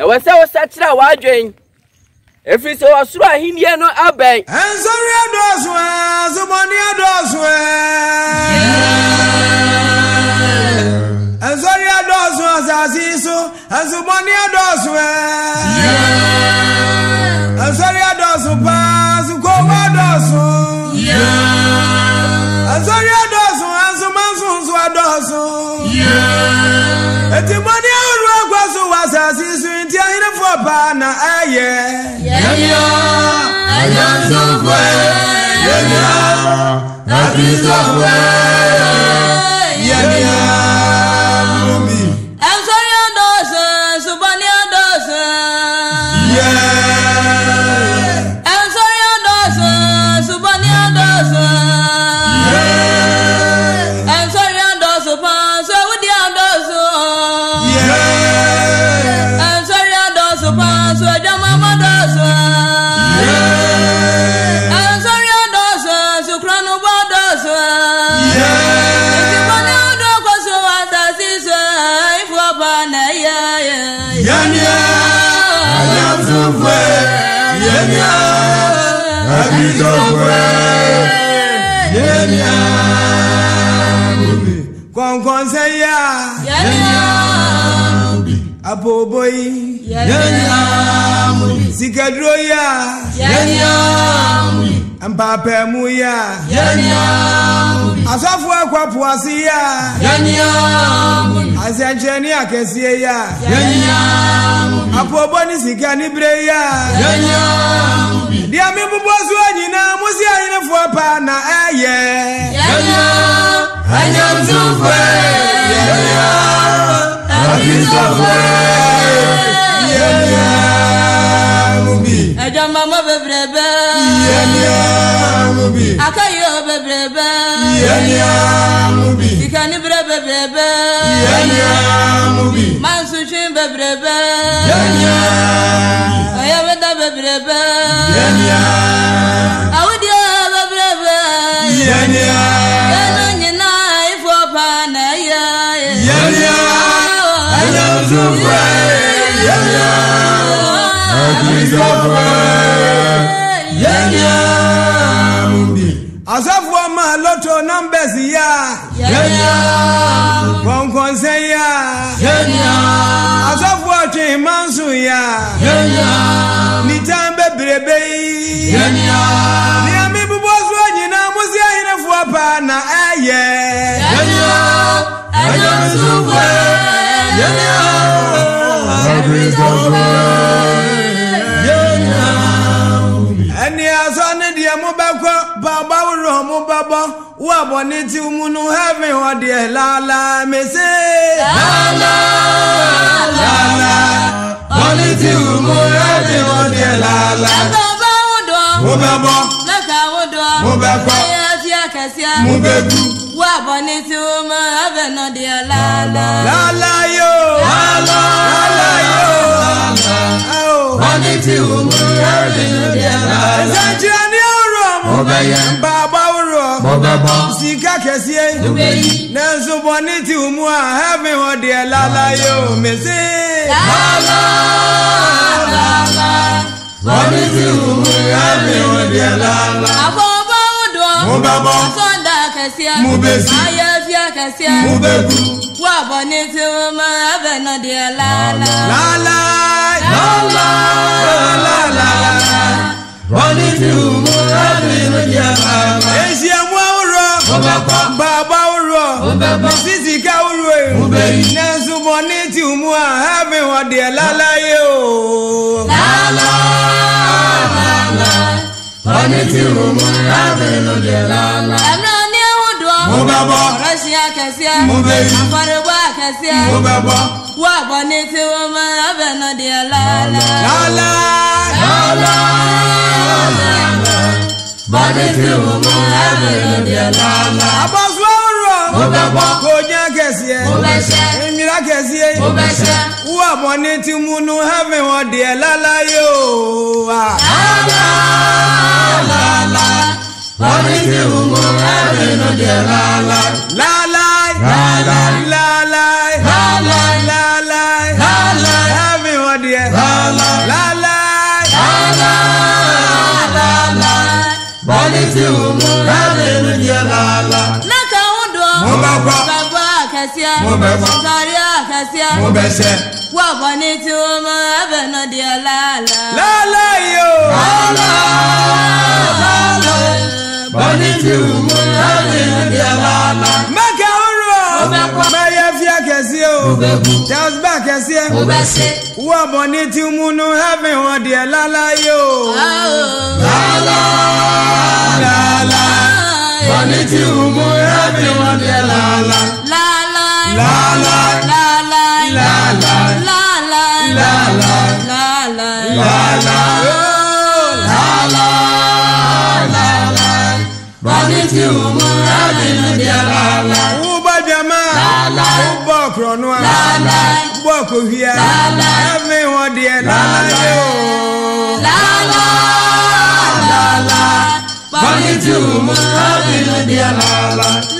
ɛwɔ sɛ wosa kyerɛ w'adwen ɛfiri sɛ ɔsoro ahenniɛ no abɛn ɛnsɔre adɔɔso ɛ somɔne adɔɔso ɛ ɛnsɔre adɔɔso asase yi so ɛnsomɔne adɔɔso ɛ ɛnsɔre adɔɔso paa sukɔɔma adɔɔso ɛnsɔre adɔɔso ɛnsomansonso adɔɔso ɛtimɔne ahorow akɔ so wɔ asase so Baba na aye. Yenya, ayanzo kwe. Yenya, na kristo kwe. fue yenya abito fue yenya ubi kọ̀ǹkọ̀ǹ sẹ́yà yenya ubi àpòbóyì yenya ubi sìkàdúró yà yenya mpaapaamu yi a. yɛnyaamu. asɔfo akwapuase yi a. yɛnyaamu. asɛnkyerɛni akɛseɛ yi a. yɛnyaamu. apɔbɔ ne sika ne bere yi a. yɛnyaamu. deɛ mi bubɔ soɔ nyinaa mo si ayenefoɔ paa na ɛyɛ. yɛnyaamu. anyamsofo yɛnyaamu. afisofo yɛnyaamu bi. ɛjọba akayi o bebrebe ikani bere bebrebe mansucin bebrebe oyabeda bebrebe awudi o bebrebe yẹnu nyina ifo pa na ye ayé ọdún fún ẹ yẹnu ọdún fún ẹ asɔfoɔ ma lɔtɔ numbers ya kɔnkɔnsɛ ya asɔfoɔ twe manso ya nitan bebrebe yi. baba wúrọ̀ mú baba wà e e bọ̀ ní tí mú nu heaven ọ̀dẹ̀ lálá mèsè. lálá lálá wọ́n ní tí mú heaven ọ̀dẹ̀ lálá. ẹ̀tọ́ bá wúdọ̀. mo bẹ bọ. lọ́kà wúdọ̀. mo bẹ bọ. ẹyẹ tí a kẹ̀ sí a. mo bọ̀ ní tí mú heaven ọ̀dẹ̀ lálá. lálá yóò. lálá lálá yóò. lálá wọ́n ní tí mú heaven ọ̀dẹ̀ lálá. ẹ̀sán jẹ́ bɛyɛ mpaabɔ worɔ mobɛbɔ sika kɛseɛ wobɛyi nanso bɔne te wo mu a heaven hɔ deɛ lala yo mese bɔne te wo mu heaven hɔ deɛ lala afɔbɔ wodoɔ mobɛbɔ asɔnda kɛseɛ mobɛsi ayɛfia kɛseɛ mobɛbu wa bɔne te wo mu heaven hɔ deɛ lala lala lala lala bɔne te wo mu Esiamu awurọ. Baba awurọ. Misisi ka awurọ yi. Nanso mọni ti mu a hami wọn deɛ lalaye o. Lala lala mọni ti mu a hami wọn deɛ lala. Ẹnu ni ewu dùn. Mo bẹ bọ. Ọ̀rọ̀ ṣe akẹ́síẹ́. Mo bẹ yìí. Àfọ̀rẹ́bọ̀ akẹ́síẹ́. Mo bẹ bọ. Wà bọ̀ ni ti mu a hami wọn deɛ lala. Lala lala bàdétì mọ̀mọ́ ẹ̀mẹ̀rẹ̀ bíẹ̀ lálá. àbọ̀sùn ọ̀rọ̀ mo bẹ bọ́ kò jẹ́ kẹsì ẹ̀ mo bẹ ṣẹ́ ìmìlá kẹsì ẹ̀ mo bẹ ṣẹ́ wúwà bọ́ ní ti múnú ẹ̀mẹ̀ wọn díẹ̀ lálá yóò wà. lálá lálá bàdétì mọ̀mọ́ ẹ̀mẹ̀rẹ̀ bíẹ̀ lálá. lálá lálá. Polisi umu lẹ́nu ní ẹ̀làlá. Mẹ́ka ń dùn. Mo bá gbọ́. Mo bá gbọ́ àkàsíà. Mo bẹ̀ gbọ́. Sọ̀rí àkàsíà. Mo bẹ̀ sẹ́. Wọ́pọ̀ ní tí umu ẹ̀bẹ̀ náà di ẹ̀làlá. Lálẹ́ yìí o. mo bẹ hu. charles bank ẹ sí ẹ. mo bẹ ṣe. wọ́n bọ̀ ní tí múnú heaven wọn díẹ̀ láláyé o. lálá lálá bọ̀ ní tí múnú heaven wọn díẹ̀ lálá. lálá lálá lálá lálá lálá lálá lálá lálá. Bani ti umu abinu di alala hɔ no a bɔ akohwia ɛme hɔ deɛ di o Lala, lala, lala, lala, lala, lala, lala, lala, lala, lala, lala, lala,